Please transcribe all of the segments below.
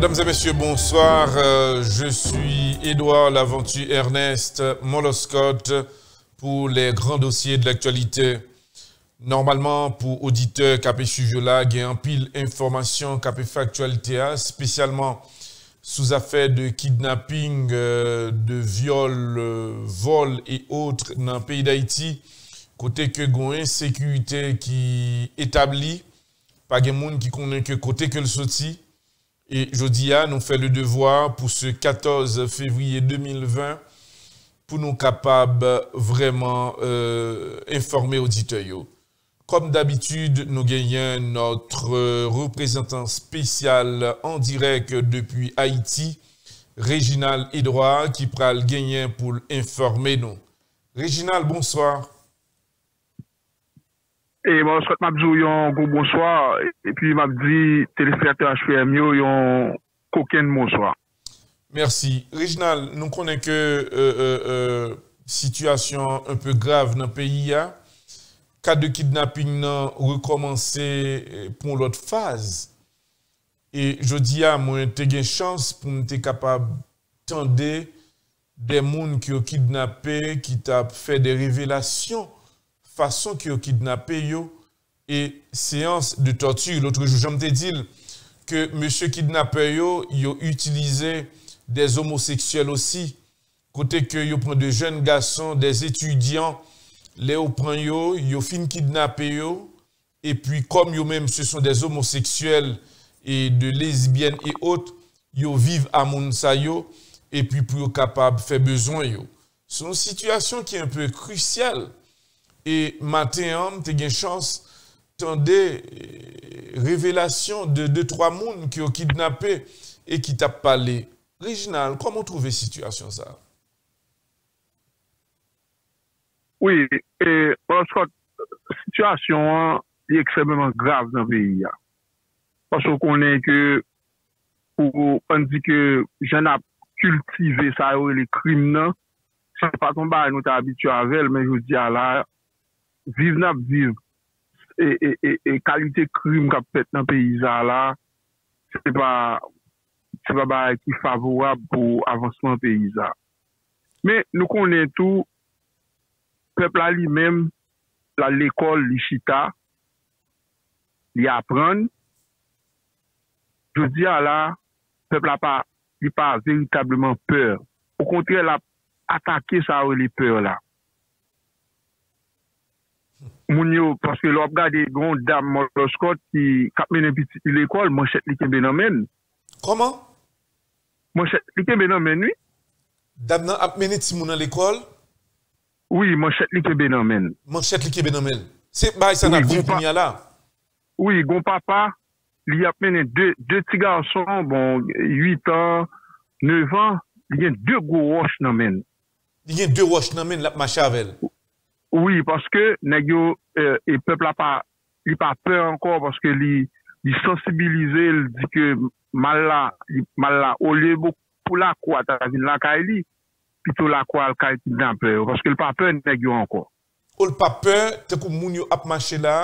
Mesdames et messieurs, bonsoir. Euh, je suis Édouard Laventure Ernest Moloscott pour les grands dossiers de l'actualité. Normalement, pour auditeurs qui suivi là, il y a pile information qui fait actualité, spécialement sous affaire de kidnapping, euh, de viol, euh, vol et autres dans le pays d'Haïti. Côté que une sécurité qui établit, pas de monde qui connaît que côté que le sorti. Et Jodia nous fait le devoir pour ce 14 février 2020 pour nous capables vraiment euh, informer auditeurs. Comme d'habitude, nous gagnons notre représentant spécial en direct depuis Haïti, Réginal Edouard, qui prend le gagner pour informer nous. Réginal, bonsoir. E bon, sot mabdou yon gou bonsoir, e pi mabdi telespirateur HPM yo yon koken bonsoir. Mersi. Reginald, nou konen ke euh, euh, euh situasyon un peu grave nan peyi ya, ka de kidnapping nan rekomansi euh, pou lot faz. E jodi ya, mwen te gen chans pou mwen te kapab tende de moun ki yo kidnape, ki ta fe de revelasyon façon qui ont kidnappé yo et séance de torture. L'autre jour, je me dit que monsieur kidnappé yo, yo utilisé des homosexuels aussi. Côté que yo prend de jeunes garçons, des étudiants, les yo prend yo, yo fin kidnappé yo et puis comme yo même ce sont des homosexuels et de lesbiennes et autres, yo vivent à Mounsayo et puis pour capable faire besoin yo. C'est une situation qui est un peu cruciale E matin an, te gen chans tan de eh, revelasyon de 2-3 moun ki yo kidnapè e ki tap pale. Reginald, koman trouve situasyon sa? Oui, e, bon, anskot, situasyon an, li ekstremement grave nan peyi ya. Pasou konen ke, ou an di ke jen ap kultive non? sa yo le krim nan, sa paton ba nou ta abitua vel, men jou di ala, vive nap vive, e e, e, e kalite krim kap pet nan peyizan la, se pa, se pa ba ki favorab pou avansman peyizan. Men nou konen tou, pepla li men, la l'ekol li chita, li apren, jodi a la, pepla pa, li pa veritableman peur. Ou kontre la, atake sa ou li peur la. Moun yo, paske lop gade yon dam moloskot ki kap menen piti l'ekol, mwen chet li kembe nan men. Koman? Mwen chet li kembe nan men, oui. Dam nan ap menen ti moun an l'ekol? Oui, mwen chet li kembe nan men. Mwen chet li kembe nan men. Se bay san ap vim pou nya la? Oui, gon papa, li ap menen de, de ti garson, bon, 8 an, 9 an, li gen 2 gwo wosh nan men. Li gen 2 wosh nan men lap machavel? Oui. Oui, paske neg yo euh, e pepl pa, li pa pe ankor paske li, li sensibilize li di ke mal la, mal la olye pou la kwa ta zin la ka li, pito la kwa al ka iti dan pe yo, paske li pa pe neg yo ankor. Ou li pa pe, te kou moun yo ap mache la,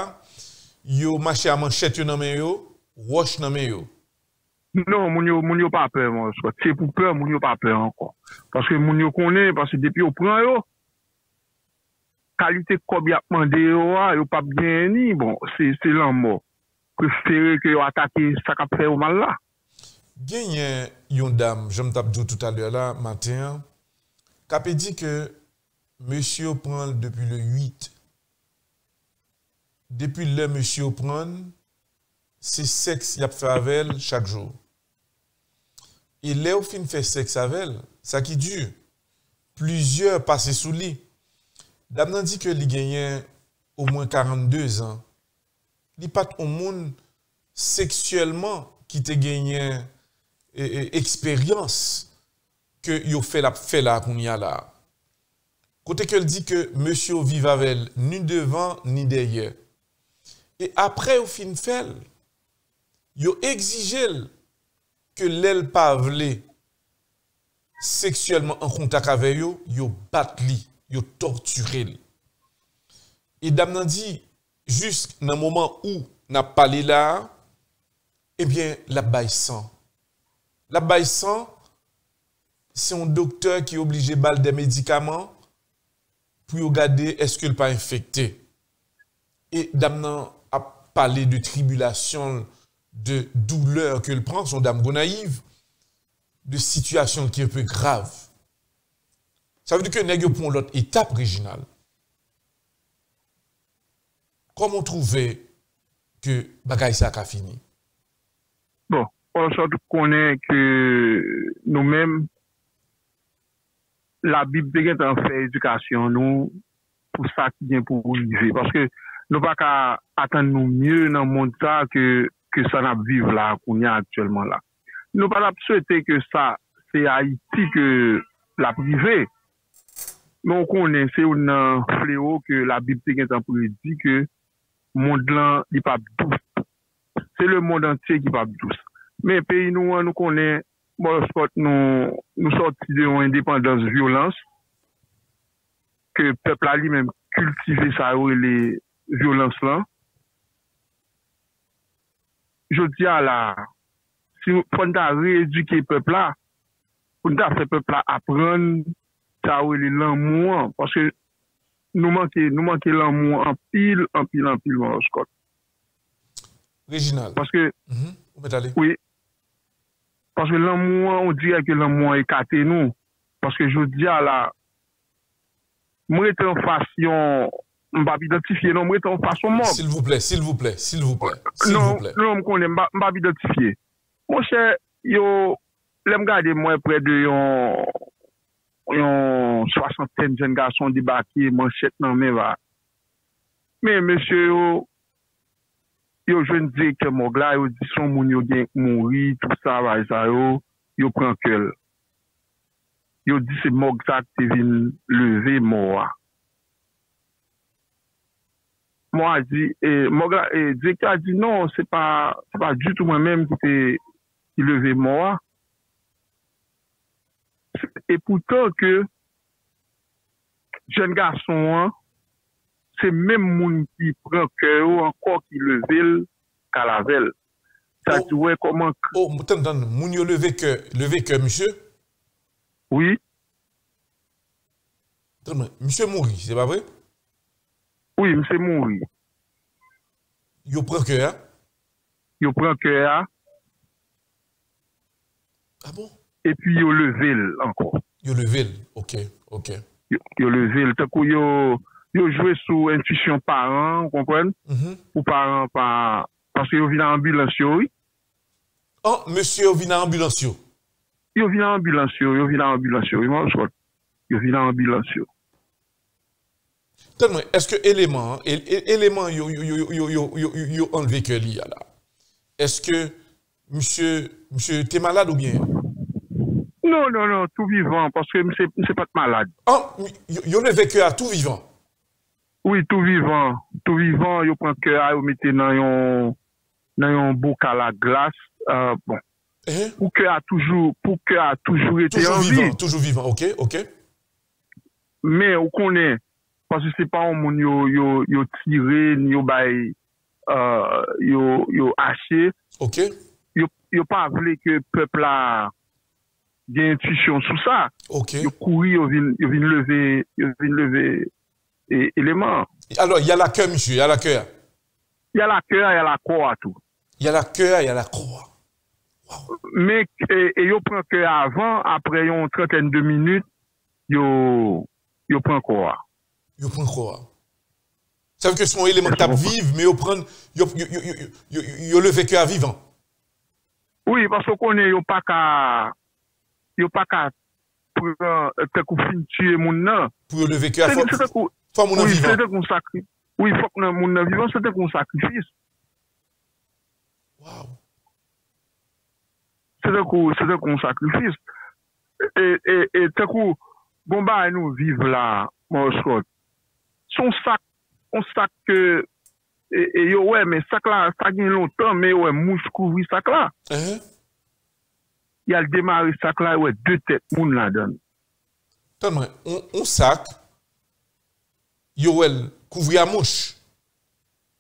yo mache a manchet yo nan men yo, wosh nan men yo. Non, moun yo, moun yo pa pe moun. Se pou pe, moun yo pa pe ankor. Paske moun yo konen, paske depi yo pran yo, kalite kob yap mande yo a, yo pap gen ni, bon, se, se lan mo. Prefere ke yo atake sakap fe ou mal la. Genyen yon dam, jom tap djou tout alè la, matin, kap di ke monsye pran depi le 8. Depi le monsye pran, se seks yap fe avel chak jou. E le ou fin fe seks avel, sa ki djou. Plüzyeur pase sou li. Dam nan di ke li genyen ou mwen 42 an, li pat ou moun seksuelman ki te genyen e, e, eksperyans ke yo fe la fe la koun ya la. Kote ke li di ke monsyo vivavel ni devan ni deye. E apre ou fin fel, yo egzijel ke lel pa vle seksuelman an kontak ave yo, yo bat li. Yo torturé. Et dame dit, le moment où n'a pas là, eh bien, la baille sang. la baille c'est un docteur qui est obligé de balle des médicaments pour regarder est-ce qu'il n'est pas infecté? Et dame a parlé de tribulation, de douleur qu'il prend, son dame naïve, de situation qui est un peu grave. Ça veut dire que nègre pour l'autre étape régionale. Comment trouver que bagaille ça a fini? Bon, on sort connaît que nous-mêmes, la Bible dégaine en fait éducation, nous, pour ça qui vient pour vivre. Parce que nous pas qu'à attendre nous mieux dans le monde ça que, que ça n'a vivre là, qu'on y a actuellement là. Nous pas souhaiter que ça, c'est Haïti que la privée. Non konen se ou nan fleo ke la bib te gen tan pou li di ke moun lan li pa bdous. Se le moun antye ki pa bdous. Men peyi nou an nou konen moun skot nou, nou sorti de yon independans violans ke pepla li men kultive sa ou le violans lan. Je di a la, si pou nou ta reeduke pepla, pou nou ta fe pepla aprenn ta ou li lan mouan, paske nou manke, nou manke lan mouan an pil, an pil, an pil man oskot. Regional. Paske, mm -hmm. ou met ale? Oui. Paske lan mouan, ou diya ke lan mouan ekate nou. Paske jou diya la, mwen etan fasyon, mbap identifiye, non mwen etan fasyon mob. S'il vous plè, s'il vous plè, s'il vous plè. Non, non mkone, mbap identifiye. Mwen chè, yo, lem gade mwen pre de yon... yon soasanten jen gason di baki manchet nan men va. Men, monsye yo, yo jwen di ke mogla, yo di son moun yo gen mouri, tout sa va e sa yo, yo pran kel. Yo di se mog sa te vin leve mwa. Mwa di, e, mogla, e, di ka di, non, se pa, se pa du tout mwen menm ki te, ki leve mwa, E poutan ke jen gason an, c'est même moun qui prend cœur encore qui levé qu'à la veille. Ça oh. tu comment. Oh, attends, moun yo levé que, levé que, monsieur? Oui. Attends, monsieur mourit, c'est pas vrai? Oui, monsieur mourit. Yo prend cœur? Yo prend cœur. Ah bon? Et puis yo levé encore. Yo levé, ok, ok. Yo, yo levé, tant que yo yo joué sous intuition parent, vous comprenez? Mm Ou parent, par, parce que yo vient en ambulance, oui. Oh, monsieur, yo vient en ambulance. Yo vient en ambulance, yo vient en ambulance, oui, moi, je Yo vient en ambulance. Tellement, est-ce que élément, élément, yo, yo, yo, yo, yo, yo, yo, enlevé que là? Est-ce que, monsieur, monsieur, t'es malade ou bien? Non, non, non, tout vivant, parce que monsieur, monsieur pas malade. Oh, yo, levé que à tout vivant? Oui, tout vivant. Tout vivant, yo prend cœur, yo mette dans yon, dans yon bouc à la glace. Euh, bon. Eh? Pour que a toujours, pour que a toujours été toujours en vivant, vie. Toujours vivant, ok, ok. Mais, on connaît, parce que c'est pas un monde yo, yo, yo tiré, yo bay, euh, yo, yo haché. Ok. Yo, yo pas voulu que peuple a, des intuition sur ça. Ok. Yo couru, yo vin, yo vin lever, yo vin lever, éléments. Alors, il y a la queue, monsieur, il y a la queue. Il y a la queue, il y a la croix, tout. Il y a la queue, il y a la croix. Wow. Mais, et, et yo prend que avant, après une trentaine de minutes, yo, yo prend croix. Yo prend croix. Ça veut dire que son élément tape vive, mais yo prend, yo, yo, yo, yo, yo, yo le vécu à vivant. Oui, parce qu'on est, yo pas qu'à, yo pa ka pou yon te kou fin tue moun nan. Pou yon leve kè a fò moun nan vivan. Ou yon fò moun nan vivan, se te kon sakrifis. Waw. Se te kon sakrifis. E, e, e te kou, bon ba yon nou viv la, moun skot. Son sak, on sak ke, e yo we, men sak la, sak yon lontan, men yo we mous kouvri sak la. E he? yal demari sak la wè, dè tèt moun la dan. Tan mwen, on sak, yo wè kouvri a mouch.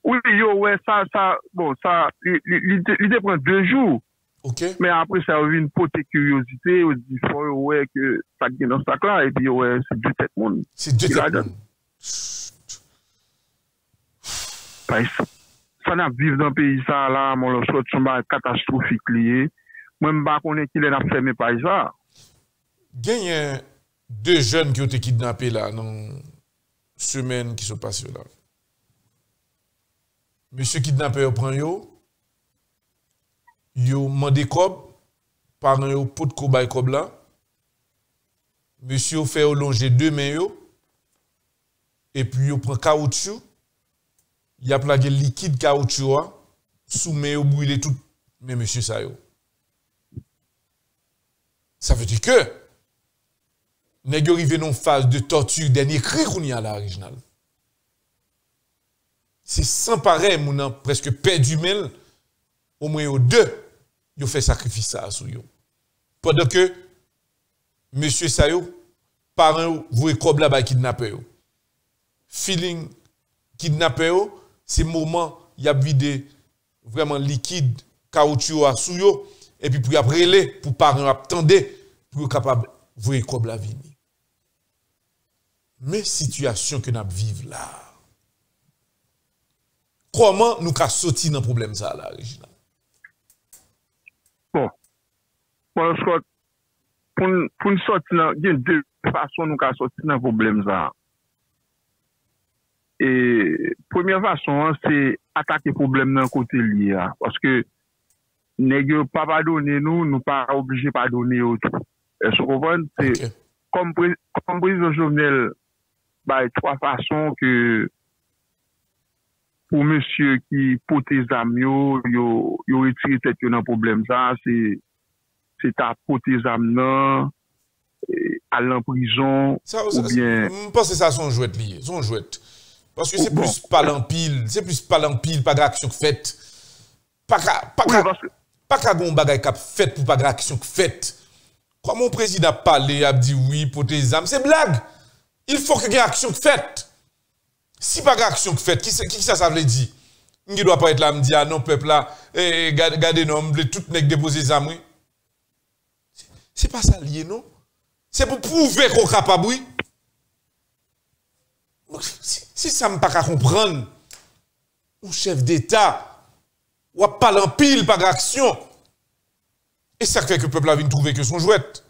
Oui, yo wè, sa, sa, bon, sa, li te pren 2 jou. Ok. Men apre sa wè vin pote kuryosite, yo di fò yo wè ke sak gen nan sak la, epi yo wè, se dè tèt moun. Se dè tèt moun. Paye sa. San ap viv nan peyi sa la, moun lò sot chomba katastrofik liye, Mwen mba konen ki lè nap fèmè pa yisa. Genyen de jen ki yo te kidnapè la nan semen ki sou pasyo la. Monsye kidnapè yo pran yo, yo mande kob, paran yo pout kobay kob la, monsye yo fè yo longe de men yo, epi yo pran kaoutchou, ya plage likid kaoutchou wa, sou men yo bwile tout men monsye sa yo. Ça veut dire que nèg arrivé dans phase de torture dernier cri qu'on y a là original. C'est sans pareil mon presque perdu mel au moins deux yo fait sacrifice sur yo. Pendant que monsieur Sayo parents vous comme là-bas kidnapper yo. Feeling kidnapper yo, c'est moment y a vidé vraiment liquide caoutchouc sous yo et puis pour après les, pour parents attendre, pour être capable de voir comme la vie. Mais situation que nous vivons là, comment nous pouvons sortir d'un problème ça là, Regina? Bon, bon Scott, pour, pour nous sortir, il y a deux façons nous pouvons sortir d'un problème ça. E, premye fason an, se atake problem nan kote li ya. Paske, nègre pas pardonner nous, nous pas obligé pardonner autre. Est-ce que vous comprenez? Okay. Comme, comme président Jovenel, bah, trois façons que pour monsieur qui pote zam yo, yo, yo retire tête yo nan problème ça, c'est, c'est ta pote zam nan, al en prison, ça, ou bien... Je pense que ça son jouette lié, son jouette. Parce que c'est bon. plus palan pile, c'est plus palan pile, pas d'action faite. Pas, pas, oui, parce que... pas qu'à gon bagay cap fait pour pas d'action faite. Quand mon président a parlé, a dit oui, pour tes âmes, c'est blague il faut qu'il y ait action faite. Si pas action faite, qui, qui ça, ça veut dire? Il ne doit pas être là, me dire, ah non, peuple là, eh, regardez, non, tout n'est déposer des amis. C'est pas ça lié, non? C'est pour prouver qu'on est capable, oui. Si, ça ne pas comprendre, un chef d'État, ou pas en pile par action, et ça fait que le peuple a vu trouver que son jouette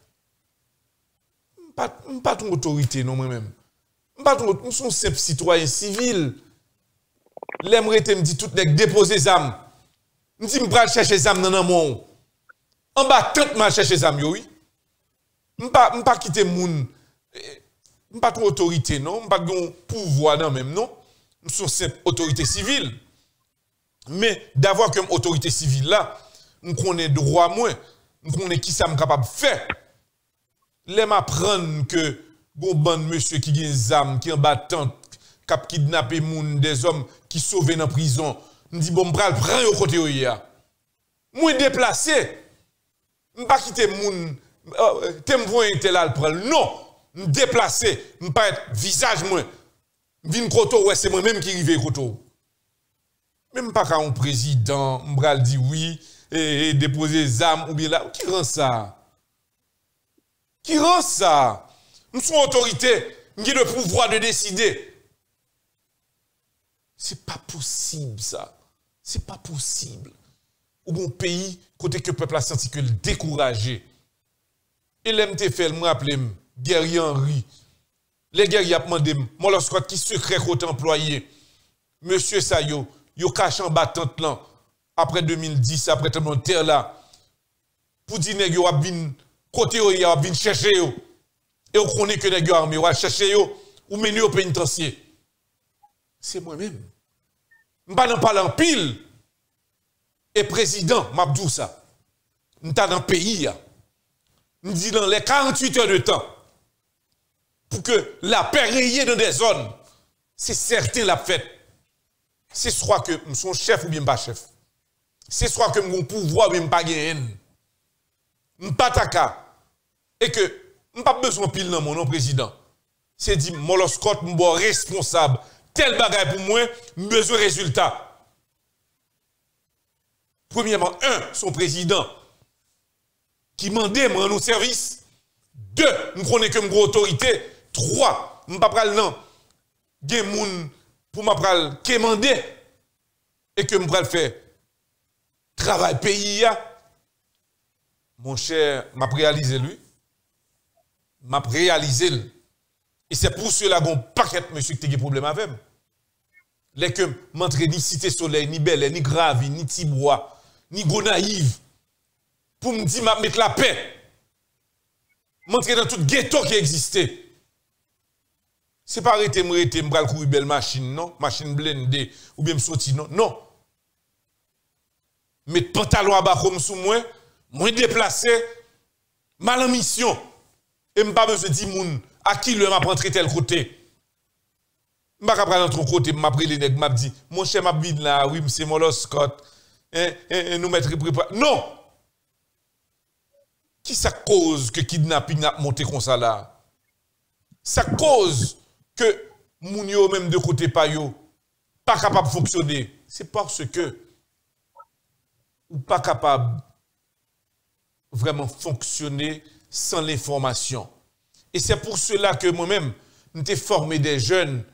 pas, pas ton autorité, non, moi-même. Pas ton, nous sommes simples citoyens civils. L'aimerait me dit tout nek déposer âmes. Me dit me chercher les âmes dans le monde. En bas tant mal chercher les âmes oui. Je pas pas quitter moun. pas ton autorité non, pas ton pouvoir non même non. Nous sommes simples autorité civile. Mais d'avoir comme autorité civile là, nous connaissons droit moins, nous connaissons qui ça capable de faire. Les m'apprendre que bon bon monsieur qui gagne zam, qui en battant, kidnapper moun des hommes qui sauvent dans prison, me dit bon bral prend au côté ya. Moi déplacé. Je pas quitter moun euh, t'aime voir tel prend. Non, me déplacé, me pas être visage moi. Vin koto ouais c'est moi même qui rive koto. Même pas quand un président, m'bral dit oui et, et déposer zam ou bien là, qui rend ça? Qui rend ça? Nous sommes autorité, nous avons le pouvoir de décider. C'est pas possible ça. C'est pas possible. Ou bon pays, côté que le peuple a senti que le découragé. Et l'MTFL, moi, appelé guerrier Henri. Les guerriers ont demandé, moi, lorsque qui secret côté employé, monsieur Sayo, yo caché en battante là, après 2010, après tout le monde terre là, pour dire, yo a côté où il a chercher yo. Et on connaît que les gars armés va chercher yo ou mener au pénitencier. C'est moi-même. Je pas dans pile. Et président, m'abdou ça. Nous dans pays. Nous dit dans les 48 heures de temps pour que la paix dans des zones. C'est certain la fête. C'est soit que son chef ou bien pas chef. C'est soit que mon pouvoir ou bien pas gagner. M'pataka et que je pas besoin pile dans mon nom président. C'est dit Moloscott m'bo responsable tel bagage pour moi, besoin résultat. Premièrement, un, son président, qui mandait moi nos services. Deux, nous connaissons que une autorité. Trois, nous pas pral non. Pour m'a pral commander et que m'pral faire travail pays Mon cher, m'a réalisé lui. M'a réalisé Et c'est pour cela qu'on paquet monsieur qui a des problèmes avec. Les que ni cité soleil, ni belle, ni grave, ni tibois, ni gonaïve pour me dire, m'a mettre la paix. M'entrer dans tout ghetto qui existait. C'est pas arrêter, m'arrêter, m'bral courir belle machine, non? Machine blindée, ou bien sortir, non? Non. Mettre pantalon à bas comme sous moi, moi déplacé, mal en mission. Et m'pas besoin de dire, à qui le m'a rentré tel côté? M'pas pas prendre l'autre côté, m'a pris les nègres, m'a dit, mon cher m'a vide là, oui, c'est Molo Scott, et, et, nous mettre Non! Qui ça cause que kidnapping a monté comme ça là? Ça cause que moun yo même de côté pa yo pas capable de fonctionner. C'est parce que ou pas capable vraiment fonctionner sans l'information. Et c'est pour cela que moi-même, j'ai formé des jeunes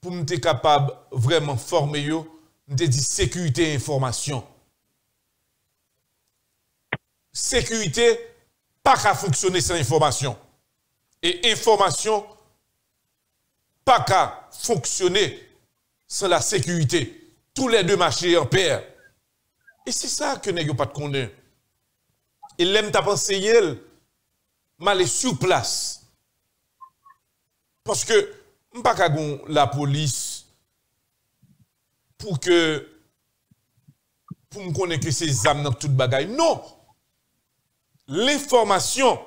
pour me capable vraiment former yo, dit sécurité et information. Sécurité, pas qu'à fonctionner sans information. Et information, pas qu'à fonctionner sans la sécurité. Tous les deux marchés en paire. Et c'est ça que n'est pas de connaître. Et l'aime t'a pensé elle, mal sur place. Parce que, pas qu'à la police pour que, pour me connaître que ces âmes dans toute bagaille. Non! l'information,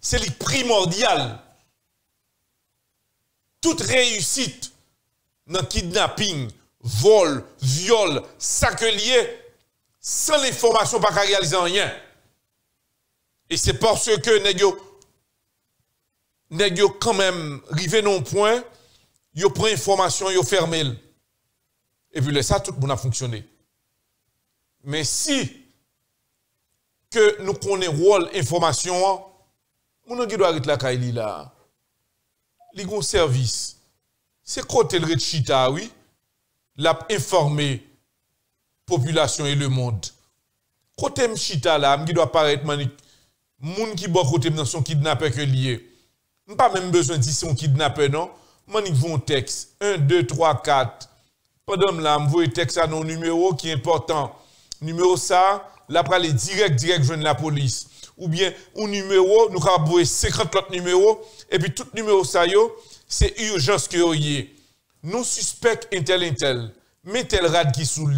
c'est le primordial. Toute réussite dans kidnapping, vol, viol, sacrier, sans l'information, pas réaliser rien. Et c'est parce que négio, négio quand même rivé non point, yo prend information, yo fermé. Et puis ça, tout le monde a fonctionné. Mais si que nous connaissons rôle information, qui doit arrêter la caille li gon servis. Se kote l ret chita, oui, l ap informe populasyon e le mond. Kote m chita la, m ki do aparet manik, moun ki bo kote m nan son kidnapper ke liye. M pa menm bezwen ti son kidnapper nan, manik von teks, 1, 2, 3, 4. Padam la, m voye teks anon numero ki important. Numero sa, la prale direk direk jwen la polis. Ou bien, ou numero, nou ka boye 50 lot numero, et puis tout numéro ça c'est urgence que y nous suspect intel intel mais tel rad qui sous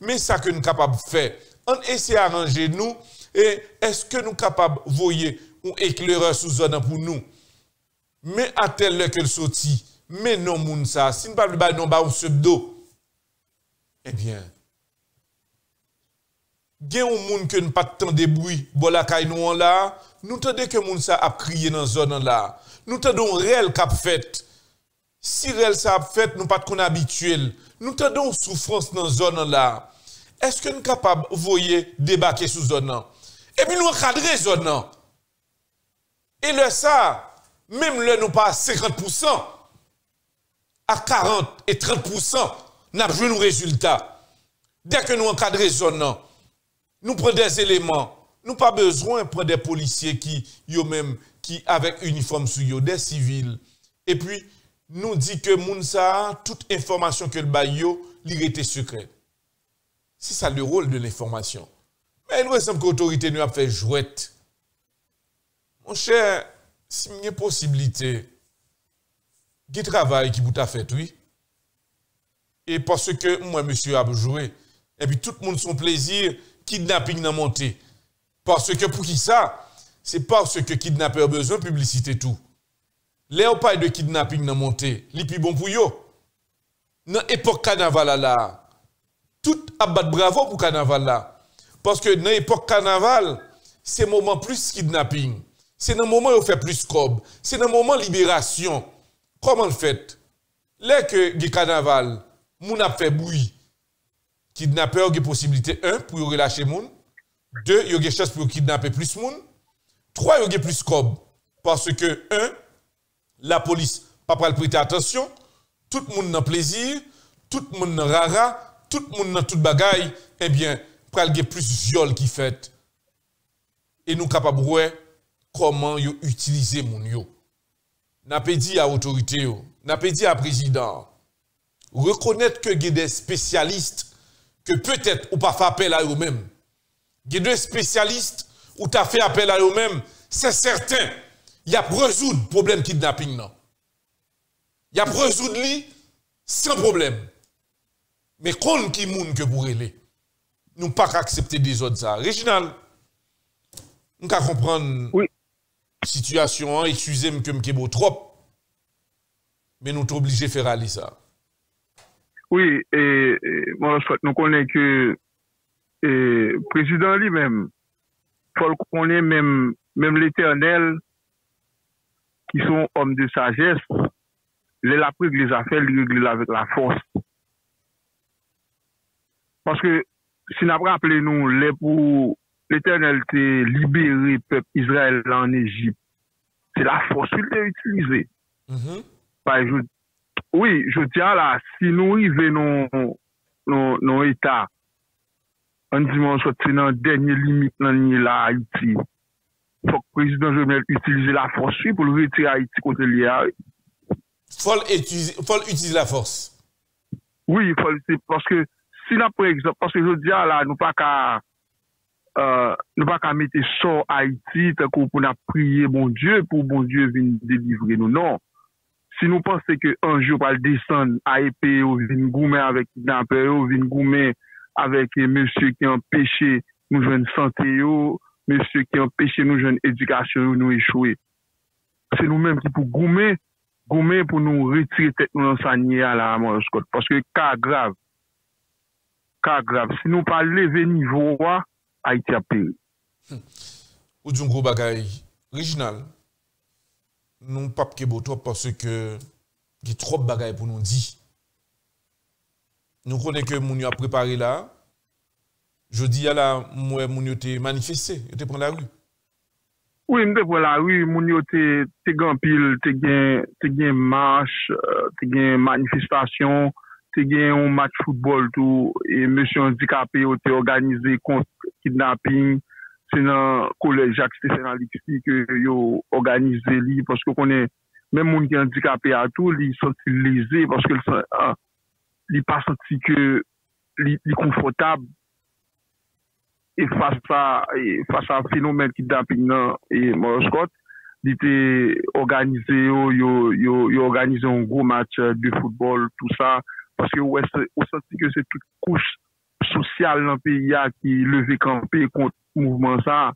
mais ça que nous capable faire. On essaie d'arranger nous et est-ce que nous capable voyer un éclaireur sous zone pour nous? Mais à tel le que sorti mais non moun ça si nous pas non ba un pseudo eh bien gen un moun que nous pas tant de bruit bon la nous là nous tendez que moun ça a crié dans zone là nous tendons réel cap fait. Si réel ça a fait nous pas qu'on habituel. Nous tendons souffrance dans zone là. Est-ce que nous capable voyer débarquer sous zone là? Et puis nous encadrer zone là. Et le ça même le nous pas à 50% à 40 et 30% n'a pas nos résultats. Dès que nous encadrer zone nous prenons des éléments. Nous pas besoin de prendre des policiers qui, ki avek uniform sou yo, de sivil. E pi nou di ke moun sa, tout informasyon ke l bay yo, li rete sekret. Si sa le rol de l informasyon. Men nou esem ki otorite nou ap fe jwet. Mon chè, si mwenye posibilite, ge travay ki bout a fet, oui. E parce ke mwen monsye ap jwè, e pi tout moun son plezir, kidnapping nan monte. Parce ke pou ki sa, C'est parce que kidnappeur a besoin de publicité tout. Les pas de kidnapping n'a monté, les plus bon pour yo. Dans l'époque carnaval là, tout abat bravo pour carnaval là. Parce que dans l'époque carnaval, c'est moment plus kidnapping. C'est le moment où fait plus cob. C'est le moment libération. Comment le fait? Là que le carnaval, moun a fait bruit kidnappeur a possibilité, un, pour relâcher moun, deux, il y a chance pour kidnapper plus moun, Trois, il y plus cob. Parce que, un, la police pas le prêter attention, tout le monde a plaisir, tout le monde a rara, tout le monde a toute bagaille, eh bien, pral y plus viol qui fait. Et nous capables comment yo utiliser mon yo. N'a pas dit à l'autorité, n'a pas dit à président. Reconnaître que a des spécialistes que peut-être ou pas fait appel à eux-mêmes. A des spécialistes ou ta fe apel a yo men, se certain, yap rezoud problem kidnapping nan. Yap rezoud li, san problem. Me kon ki moun ke pou rele, nou pa ka aksepte de zot sa. Reginald, nou ka kompran oui. situasyon an, eksuse m ke m kebo trop, men nou te oblige fè rali sa. Oui, et, et, bon, nous connaît que président lui-même, fol konen menm, menm l'Eternel ki son om de sajes, lè la prèk lè zafèl, lè lè lè avèk la fòs. Paske, si nap rappele nou, lè pou l'Eternel te libere pep Israel an Egypt, se la fòs ou lè utilize. Mm -hmm. Par exemple, oui, je diya la, si nou y ve nou, nou, nou etat, an diman sot se nan denye limit nan nye la Haiti. Fok prezident Jovenel utilize la fos si pou lou rete Haiti kote li a. Fol utilize la fos? Oui, fol utilize, paske si la pou ekzop, paske je diya la nou pa ka euh, nou pa ka mette so Haiti te kou pou na priye bon Diyo pou bon Diyo vin delivre nou, non. Si nou pense ke anjou pal desan a epè ou vin goumen avèk nan apè ou vin goumen avèk mèsyè ki empèche nou jwen sante yo, mèsyè ki empèche nou jwen edikasyon yo nou echouè. Se nou mèm ki pou goumè, goumè pou nou retire tek nou nan sanye a la amon skot. Paske ka grav, ka grav. Se nou pa leve nivou wwa, a iti apèri. Hmm. Ou djoun gro bagay, regional, nou pap ke boto paske ki trop bagay pou nou di. Nou konen ke moun yo a prepare la, jodi ya la moun yo te manifeste, yo te pren la ru. Oui, mwen te pren la ru, moun yo te, te gen pil, te gen, te gen march, te euh, gen manifestasyon, te gen yon match football tou, e mèsyon dikapè yo te organize kont kidnapping, se nan kolej Jacques Stéphane Alexis ke yo organize li, paske konen, mè moun ki yon dikapè a tou, li soti lise, paske li pa senti ke li, li konfortab e fasa e fenomen ki daping nan e Moroskot, li te organize yo, yo, yo, yo organize yon gro match de foutbol, tout sa, paske ou senti ke se tout kouch sosyal nan peyi ya ki leve kampe kont mouvman sa,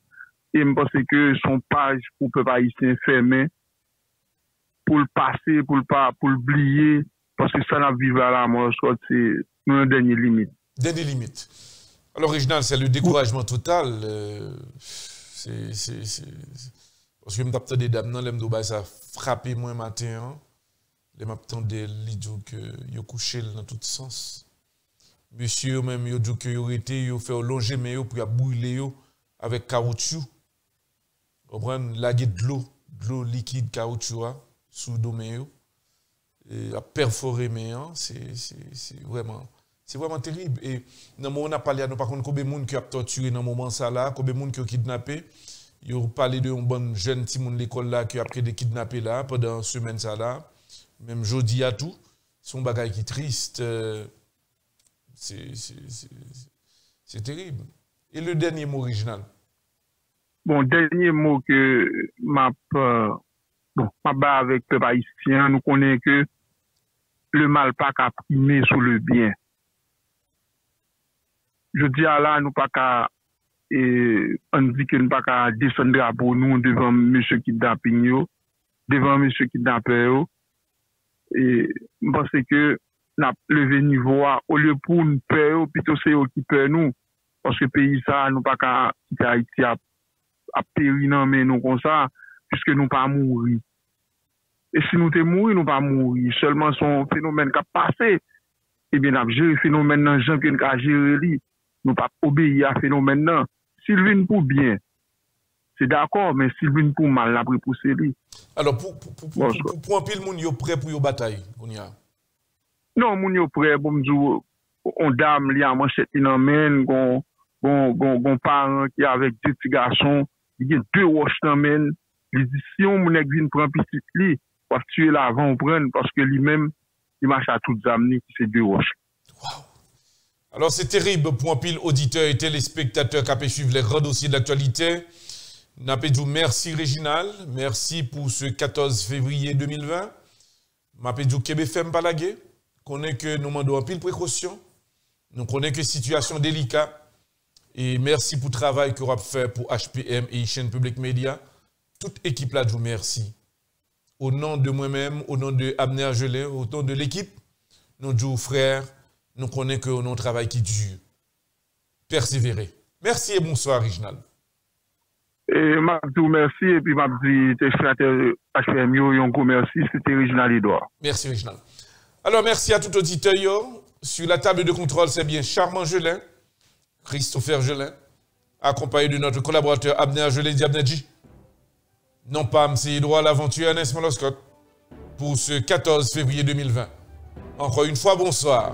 e mpase ke son paj pou pe pa isen ferme, pou l'pase, pou l'bliye, parce que ça n'a vivre à la mort, c'est une dernière limite. Dernière limite. Alors, original, c'est le découragement total. Euh, Parce que je me des dames, non, ça a frappé moi matin. Hein. Les des l'idiot que yo couché dans tous sens. Monsieur, même, yo dit que yo été, yo fait longer, mais pour brûler yo avec caoutchouc. Vous comprenez? Laguer de l'eau, de l'eau liquide caoutchouc, hein, sous domaine à perforer mais hein, c'est vraiment c'est vraiment terrible. Et dans on a parlé nous par contre combien de monde qui a torturé dans moment ça là? Combien de monde qui a kidnappé? Il a parlé de un bon jeune petit monde l'école là qui a pris des kidnappés là pendant une semaine ça là. Même jeudi à tout. Son bagage qui est triste euh, c'est terrible. Et le dernier mot original bon dernier mot que m'a bon m'a avec le haïtien nous connaissons que le mal pa ka prime sou le bien. Je di ala nou pa ka, e, an di ke nou pa ka descendre apou bon nou devan mèche ki dapin yo, devan mèche ki dapen yo, e mpase ke nap leve nivou a, ou lè pou non, nou pe yo, pito se yo ki pe nou, paske peyi sa nou pa ka kita iti ap, ap peri nan men nou kon sa, piske nou pa mouri. E si nou te mouri, nou pa mouri. Seleman son fenomen ka pase, ebyen ap jere fenomen nan jan ken ka jere li. Nou pa obeyi a fenomen nan. Sil vin pou bien, se d'akor, men sil vin pou mal la pripousse li. Alors, pou anpil moun yo pre pou yo batay, koun ya? Non, moun yo pre, pou mdou, on dam li a manchet inan men, gon paran ki avek de ti gason, li gen de wosh nan men, li di si yon moun ek vin pran pitit li, parce tuer l'avant, on prenne, parce que lui-même, il marche à toutes amener, c'est deux roches. Alors, c'est terrible pour un pile auditeur et téléspectateur qui a pu suivre les grands dossiers d'actualité. Napedou, merci Réginal. Merci pour ce 14 février 2020. Napedou, Québec Palagé. Connaît que nous demandons un pile précaution. Nous connaissons que situation délicate. Et merci pour le travail que vous avez fait pour HPM et chaîne Public Média. Toute équipe là, je vous remercie. Au nom de moi-même, au nom de Abner Gelé, au nom de l'équipe, nous disons frères, nous connaissons que nous travail qui dure. Persévérer. Merci et bonsoir, Réginal. Et m'a merci et puis m'a dit tes frères HPM yo un gros merci, c'était Réginal Edouard. Merci Réginal. Alors merci à tout auditeur Sur la table de contrôle, c'est bien Charmant Gelin, Christopher Gelin, accompagné de notre collaborateur Abner Gelin Diabnedji. Non pas M. Edouard L'Aventure Ernest Moloscott pour ce 14 février 2020. Encore une fois, bonsoir.